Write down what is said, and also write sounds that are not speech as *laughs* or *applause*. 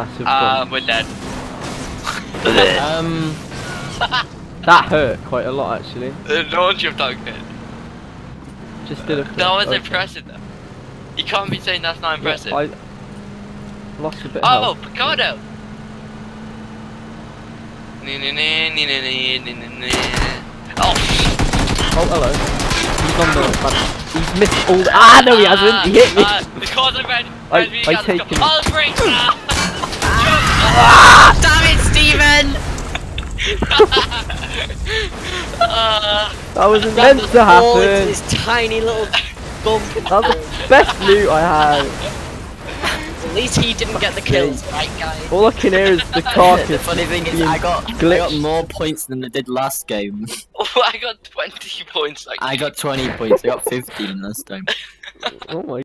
Massive Uh, we're dead. Um, *laughs* That hurt quite a lot actually. The launch of Dog Pit. Just did a flip. That was okay. impressive though. You can't be saying that's not Yeah, impressive. I lost a bit oh, health. Picardo! Oh, Oh, hello. He's on the man. He's missed all the- Ah, no he hasn't! He hit me! Uh, because of red. Red means I he has to take him. Oh, *laughs* great! *laughs* damn it, Stephen! *laughs* uh, That wasn't meant the to ball into happen! This tiny little bump. That's the best loot I had! *laughs* At least he didn't get the kills, right, guys? All I can hear is the carcass. the funny thing is, I got I got more points than I did last game. oh, I got 20 points. Like I got 20 points. I got 15 last time. Oh my